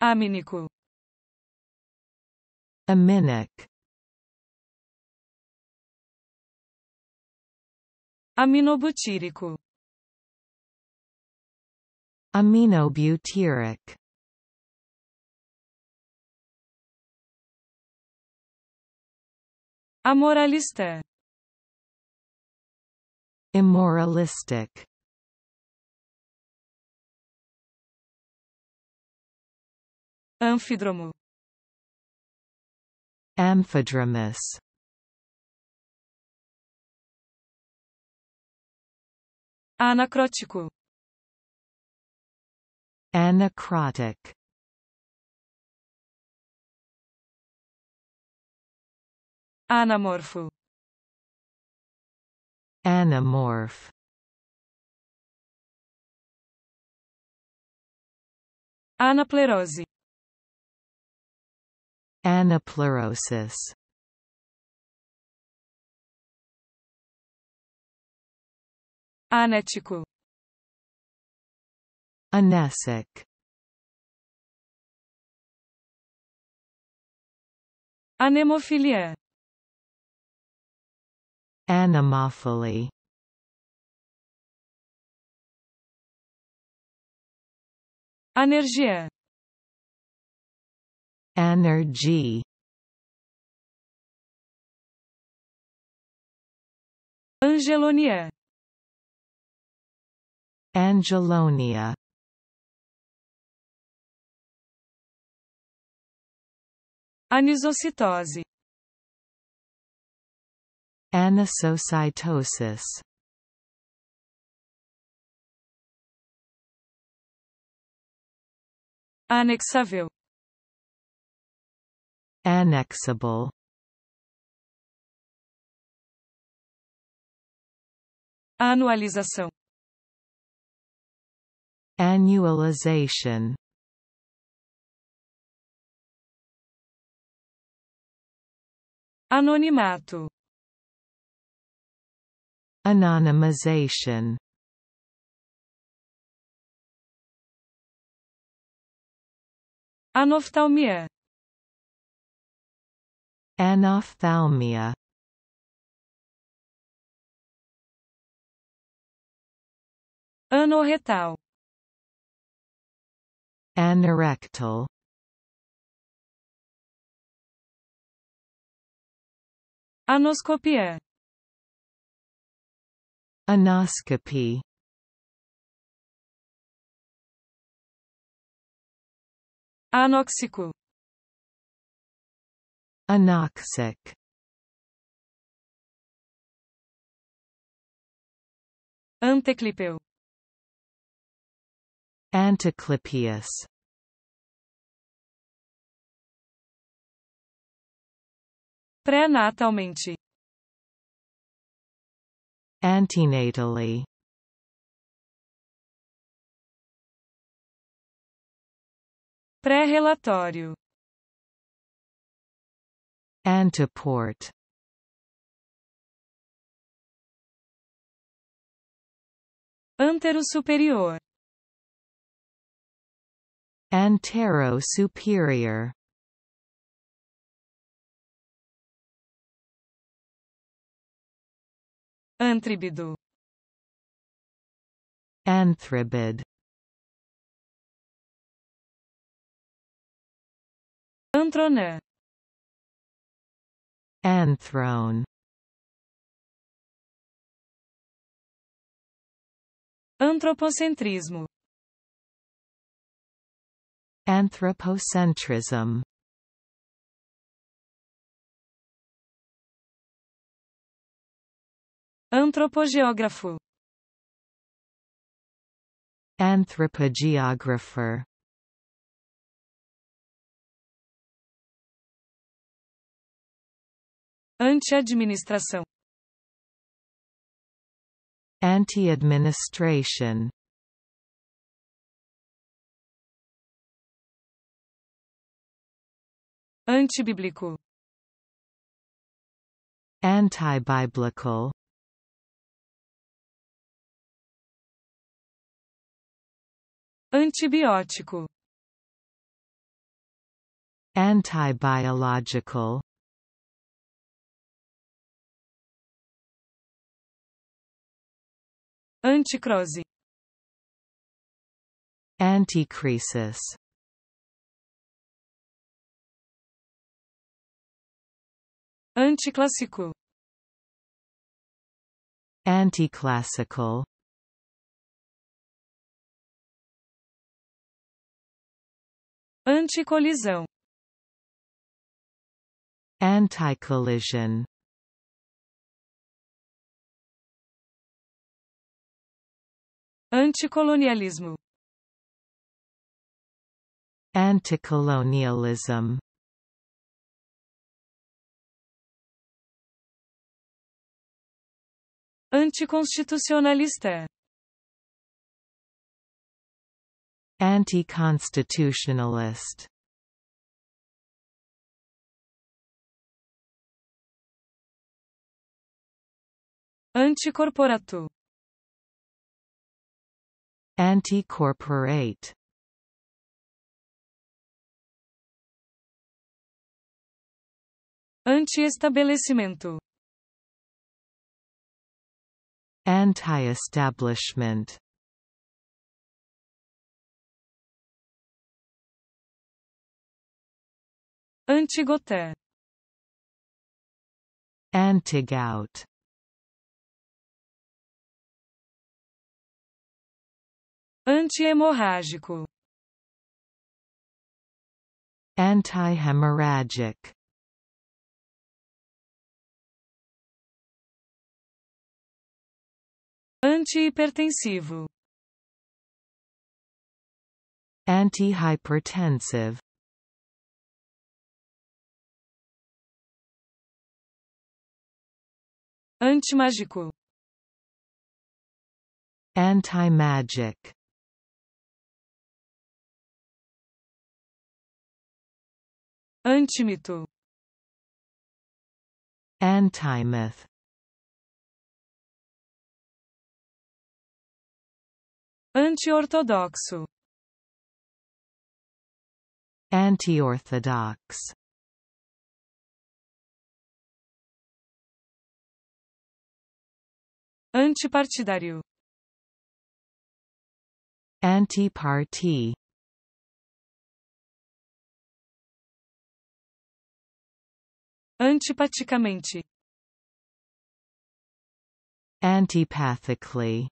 Amínico. Aminic. Aminobutírico. Aminobutyric. Amoralista. Immoralistic. Anfídromo. Amphidromous. Anacrótico. Anacrotic. Anamorfo. Anamorph. Anaplerose. Anaplerosis. Anético. Anesic. Anemophilia Anemophily. Anergia. Anergy. Angelonia. Angelonia. Anisocitose. Anisocytosis. Anexável. Annexable. Anualização. Annualization. Anonimato. Anonymization. Anoftalmia. Anophthalmia. Anorretal. Anorectal. Anoscopia. Anoscopy. Anóxico. Anoxic. Anteclípeo. Anticlypeus. Pré-natalmente. Antenatally. Pré-relatório. Anteport. Antero superior. Antero superior. Antríbido. Anthribid. Antroné. Anthrone. Antropocentrismo. Anthropocentrism. Antropogeógrafo. Anthropogeographer. Anti-administração. Anti-administration. Antibíblico. Anti-biblical. Antibiótico. Antibiological Anticrose. Anticresis Anticlássico. Anticlassical Anticolisão. Anticollision Anticolonialismo. Anticolonialism Anticonstitucionalista. Anti-constitutionalist Anticorporato. Anti-corporate Anti-estabelecimento. Anti-establishment Antigota. Antigout Antihemorrágico. Anti-hemorrhagic Antihipertensivo. Antihypertensive Antimágico. Anti-magic Antímito. Antimyth Antiortodoxo. Anti-orthodox Antipartidário. Anti-party Antipaticamente. Antipathically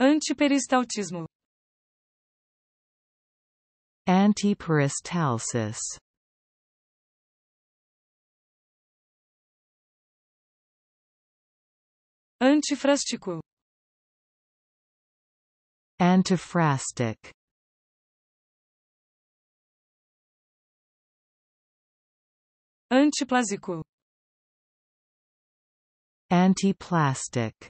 Antiperistaltismo. Antiperistalsis Antifrástico. Antiphrastic Antiplásico. Antiplastic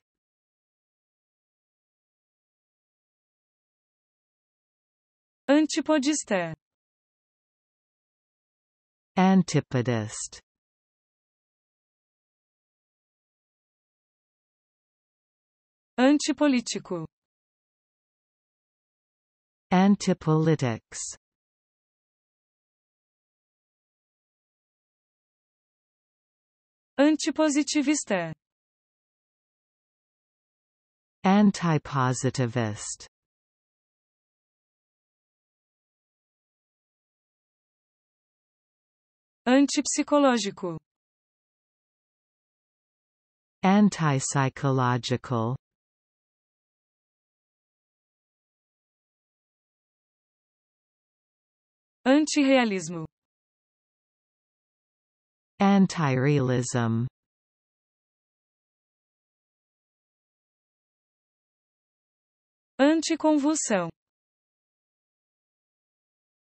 Antipodista. Antipodist Antipolítico. Antipolitics Antipositivista. Antipositivist Antipsicológico. Antipsychological Antirrealismo. Antirealism Anticonvulsão.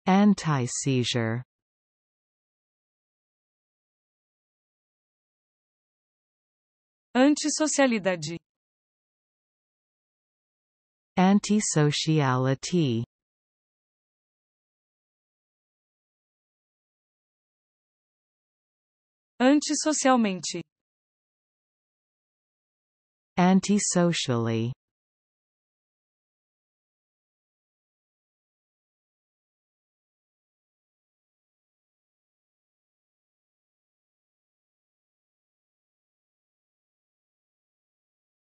Anti-seizure Antissocialidade. Antisociality Antissocialmente. Antisocially